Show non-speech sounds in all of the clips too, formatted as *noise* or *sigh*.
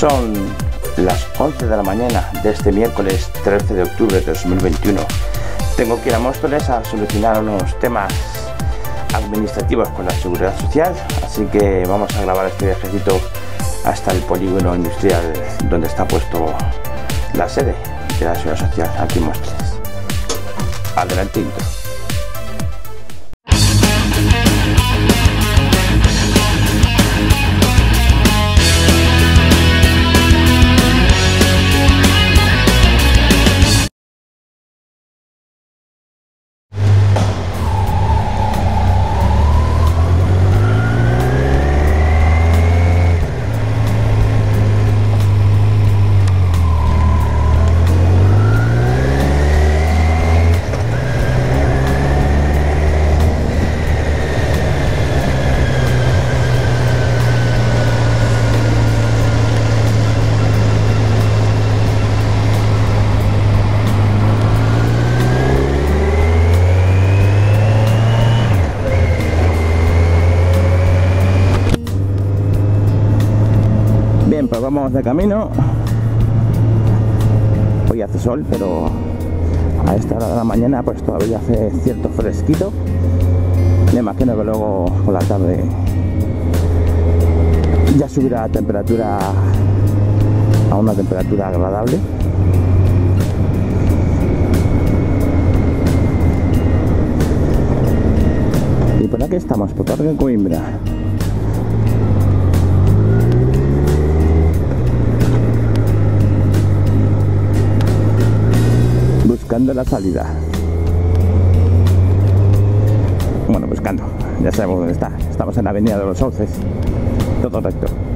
Son las 11 de la mañana de este miércoles 13 de octubre de 2021. Tengo que ir a Móstoles a solucionar unos temas administrativos con la seguridad social, así que vamos a grabar este viajecito hasta el polígono industrial donde está puesto la sede de la seguridad social aquí en Móstoles. Adelante. Vamos de camino. Hoy hace sol, pero a esta hora de la mañana pues todavía hace cierto fresquito. Me imagino que luego por la tarde ya subirá la temperatura a una temperatura agradable. Y por aquí estamos, por Torre Coimbra. Buscando la salida. Bueno, buscando, ya sabemos dónde está. Estamos en la avenida de los Sauces, todo recto.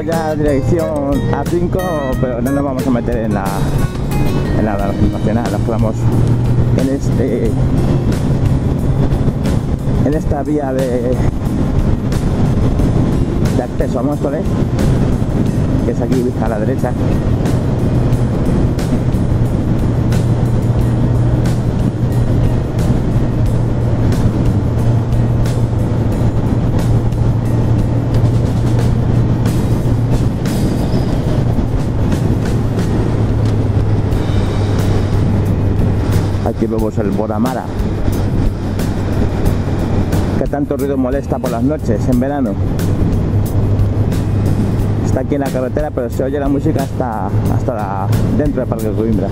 Ya dirección A5, pero no nos vamos a meter en la en la nacional, nos quedamos en este en esta vía de, de acceso a Móstoles, que es aquí a la derecha. Aquí vemos el Boramara, que tanto ruido molesta por las noches en verano. Está aquí en la carretera, pero se oye la música hasta, hasta dentro del Parque Coimbra.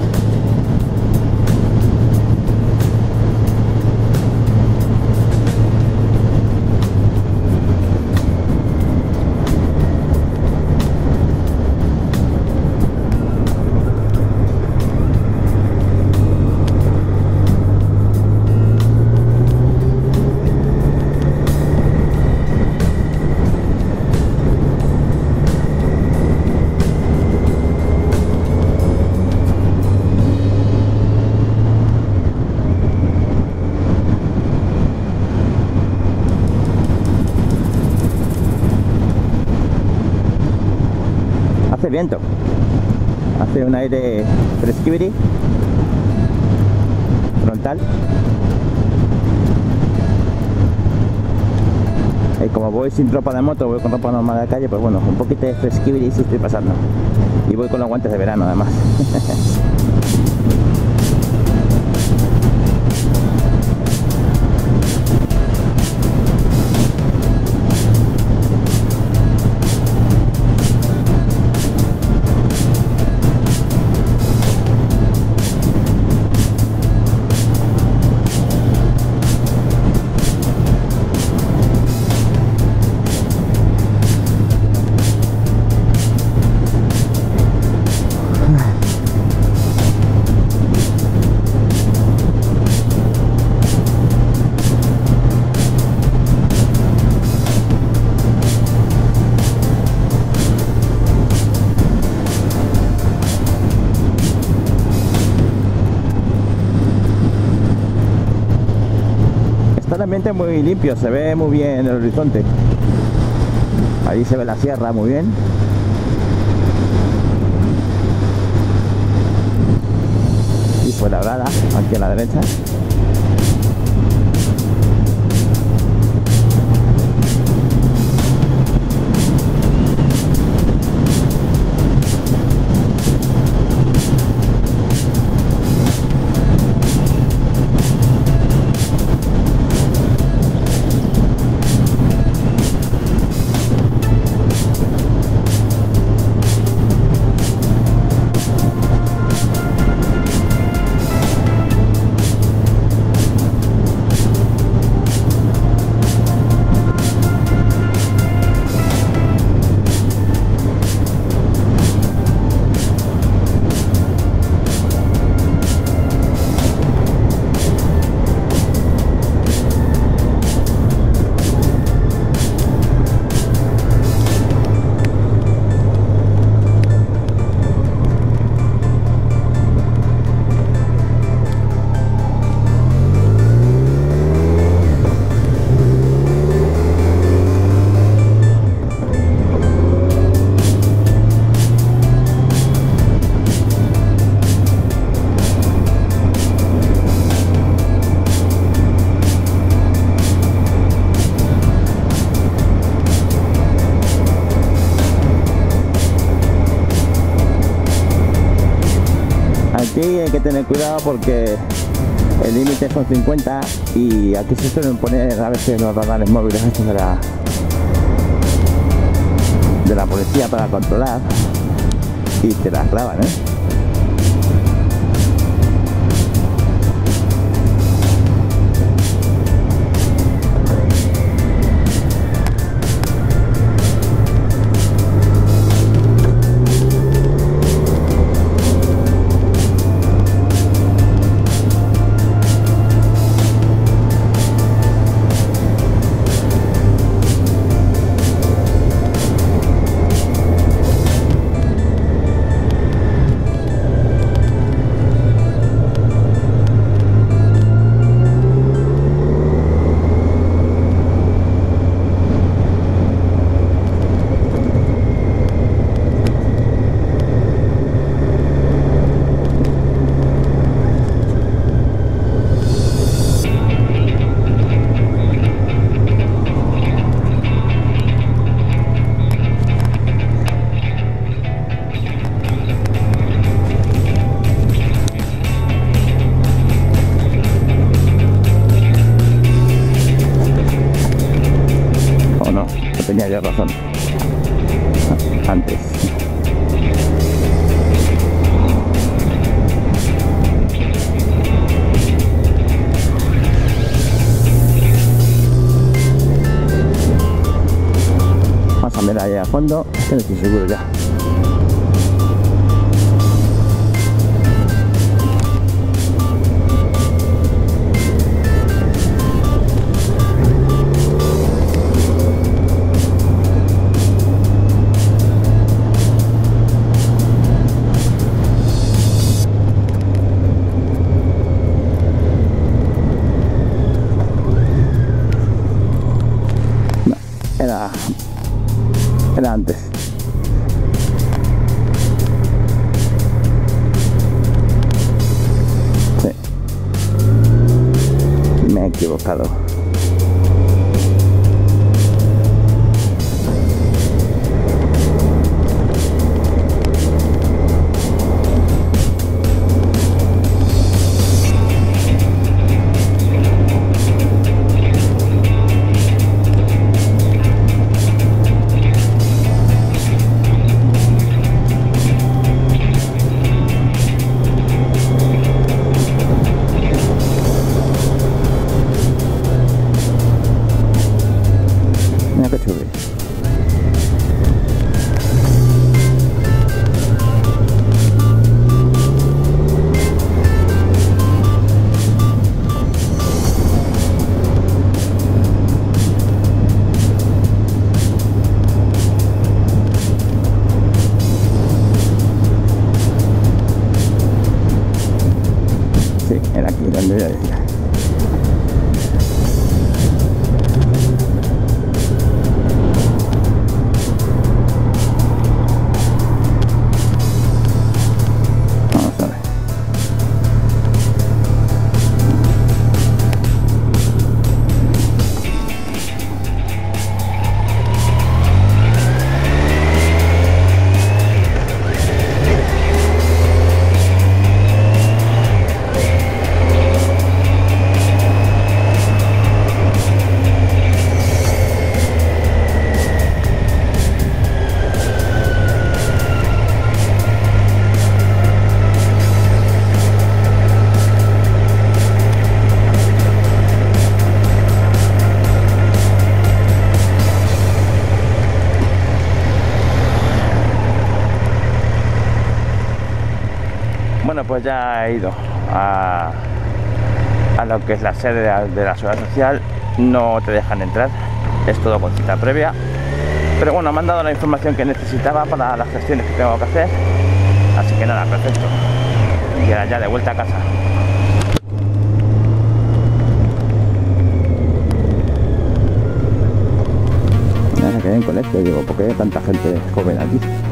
Viento. Hace un aire fresquibri frontal. Y como voy sin ropa de moto, voy con ropa normal de calle, pues bueno, un poquito de fresquibri sí estoy pasando. Y voy con los guantes de verano además. *laughs* muy limpio, se ve muy bien el horizonte. Ahí se ve la sierra muy bien. Y fue la grada, aquí a la derecha. Hay que tener cuidado porque el límite son 50 y aquí se suelen poner a veces los radares móviles estos de la de la policía para controlar y te las graban, ¿eh? A ver ahí a fondo, no estoy seguro ya. Bueno, pues ya he ido a, a lo que es la sede de la, de social. No te dejan entrar, es todo con cita previa. Pero bueno, me han dado la información que necesitaba para las gestiones que tengo que hacer. Así que nada, perfecto. Y ahora ya de vuelta a casa. Ya me quedé en colegio, digo, ¿por qué hay tanta gente joven aquí?